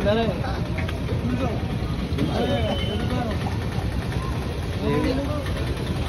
Thank you.